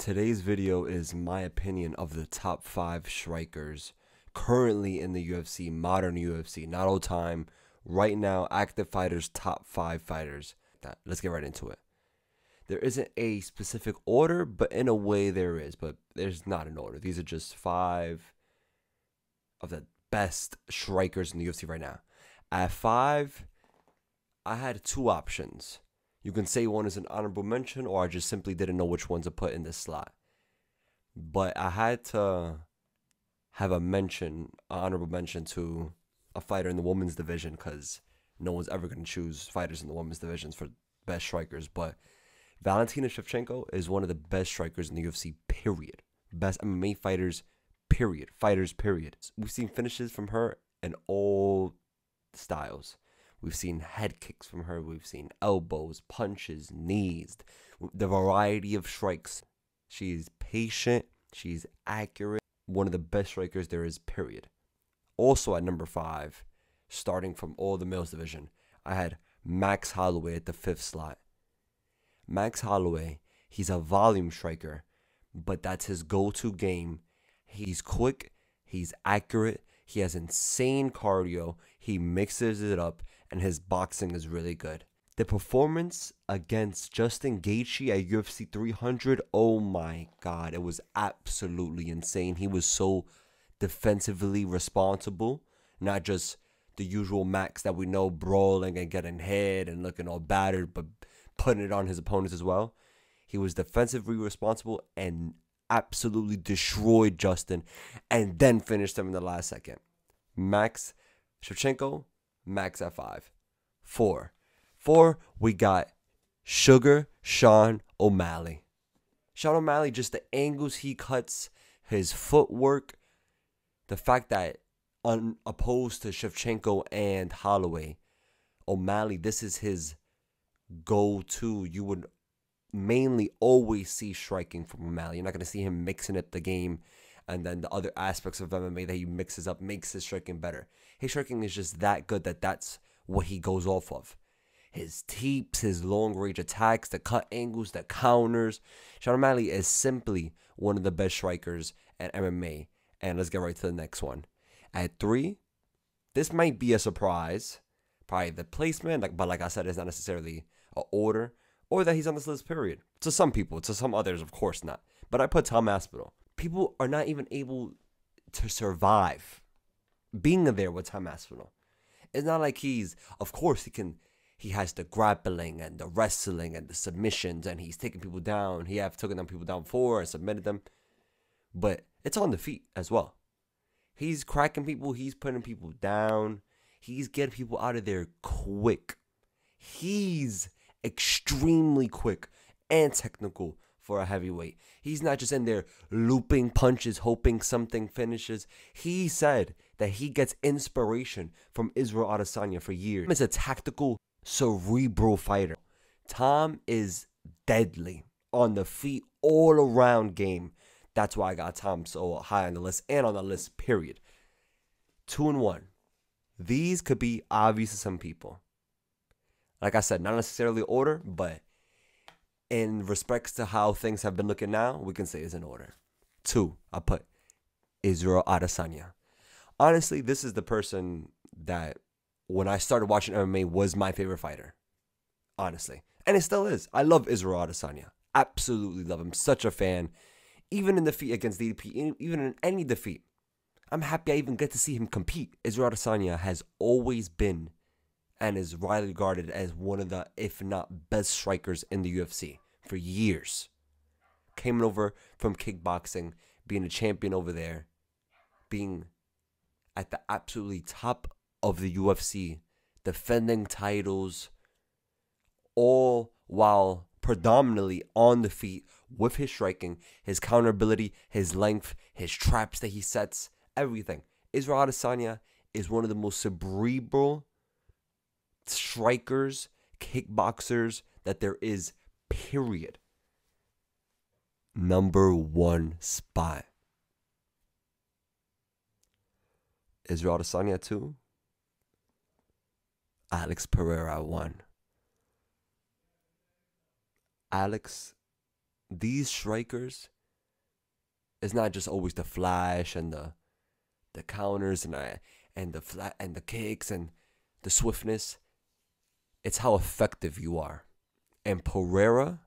Today's video is my opinion of the top five strikers currently in the UFC, modern UFC, not old time, right now, active fighters, top five fighters. Let's get right into it. There isn't a specific order, but in a way there is, but there's not an order. These are just five of the best strikers in the UFC right now. At five, I had two options. You can say one is an honorable mention, or I just simply didn't know which one to put in this slot. But I had to have a mention, an honorable mention to a fighter in the women's division because no one's ever going to choose fighters in the women's divisions for best strikers. But Valentina Shevchenko is one of the best strikers in the UFC, period. Best MMA fighters, period. Fighters, period. We've seen finishes from her in all styles. We've seen head kicks from her. We've seen elbows, punches, knees, the variety of strikes. She's patient. She's accurate. One of the best strikers there is, period. Also at number five, starting from all the males division, I had Max Holloway at the fifth slot. Max Holloway, he's a volume striker, but that's his go to game. He's quick, he's accurate, he has insane cardio, he mixes it up, and his boxing is really good. The performance against Justin Gaethje at UFC 300, oh my god, it was absolutely insane. He was so defensively responsible, not just the usual Max that we know brawling and getting hit and looking all battered, but putting it on his opponents as well. He was defensively responsible and absolutely destroyed Justin and then finished him in the last second. Max Shevchenko, Max at five. Four. Four, we got Sugar Sean O'Malley. Sean O'Malley, just the angles he cuts, his footwork, the fact that un, opposed to Shevchenko and Holloway, O'Malley, this is his go to. You would mainly always see striking from O'Malley. You're not going to see him mixing up the game and then the other aspects of MMA that he mixes up makes his striking better. His striking is just that good that that's what he goes off of. His teeps, his long range attacks, the cut angles, the counters. Sean O'Malley is simply one of the best strikers at MMA. And let's get right to the next one. At three, this might be a surprise. Probably the placement, like, but like I said, it's not necessarily a order or that he's on this list, period. To some people, to some others, of course not. But I put Tom Aspinall. People are not even able to survive being there with Tom Aspinall. It's not like he's, of course, he can, he has the grappling and the wrestling and the submissions and he's taking people down. He have taken them people down before and submitted them. But it's on the feet as well. He's cracking people, he's putting people down, he's getting people out of there quick. He's extremely quick and technical for a heavyweight. He's not just in there looping punches, hoping something finishes. He said that he gets inspiration from Israel Adesanya for years. He's a tactical, cerebral fighter. Tom is deadly on the feet, all around game. That's why I got Tom so high on the list and on the list, period. Two and one. These could be obvious to some people. Like I said, not necessarily order, but in respects to how things have been looking now, we can say is in order. Two, I put Israel Adesanya. Honestly, this is the person that when I started watching MMA was my favorite fighter. Honestly. And it still is. I love Israel Adesanya. Absolutely love him. Such a fan. Even in the defeat against DDP, even in any defeat. I'm happy I even get to see him compete. Israel Adesanya has always been and is widely regarded as one of the, if not best strikers in the UFC for years. Came over from kickboxing, being a champion over there, being at the absolutely top of the UFC, defending titles, all while predominantly on the feet with his striking, his counterability, his length, his traps that he sets, everything. Israel Adesanya is one of the most cerebral strikers, kickboxers that there is, period. Number one spot. Israel Adesanya two. Alex Pereira one. Alex these strikers it's not just always the flash and the the counters and I and the flat and the kicks and the swiftness. It's how effective you are. And Pereira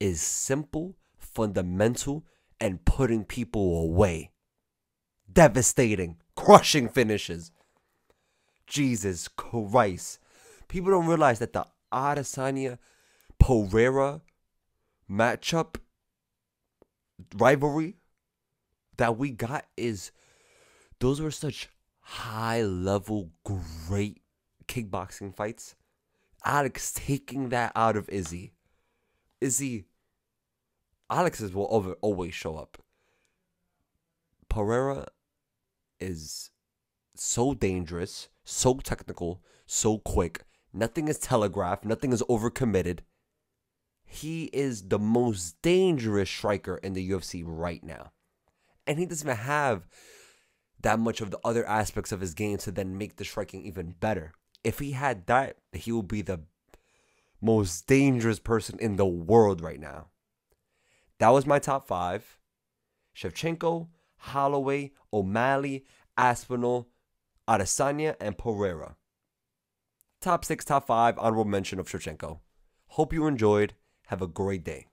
is simple, fundamental, and putting people away. Devastating, crushing finishes. Jesus Christ. People don't realize that the Adesanya Pereira matchup rivalry that we got is those were such high level great kickboxing fights. Alex taking that out of Izzy. Izzy Alex's will over, always show up. Pereira is so dangerous, so technical, so quick. Nothing is telegraphed, nothing is overcommitted. He is the most dangerous striker in the UFC right now. And he doesn't have that much of the other aspects of his game to then make the striking even better. If he had that, he would be the most dangerous person in the world right now. That was my top five Shevchenko, Holloway, O'Malley, Aspinall, Adesanya, and Pereira. Top six, top five, honorable mention of Shevchenko. Hope you enjoyed. Have a great day.